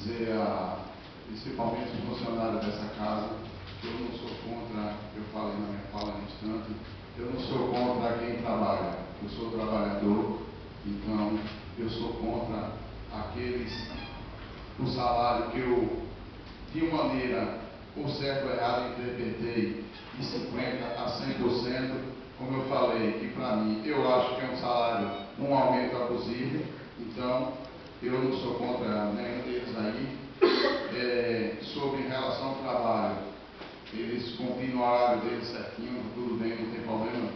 dizer a, principalmente os funcionários dessa casa, que eu não sou contra, eu falei na minha fala no instante, eu não sou contra quem trabalha, eu sou trabalhador, então eu sou contra aqueles, o salário que eu, de maneira, por certo ou errado, interpretei de 50% a 100%, como eu falei, que para mim, eu acho que é um salário, um aumento abusivo, então eu não sou contra no horário dele certinho, tudo bem, não tem problema.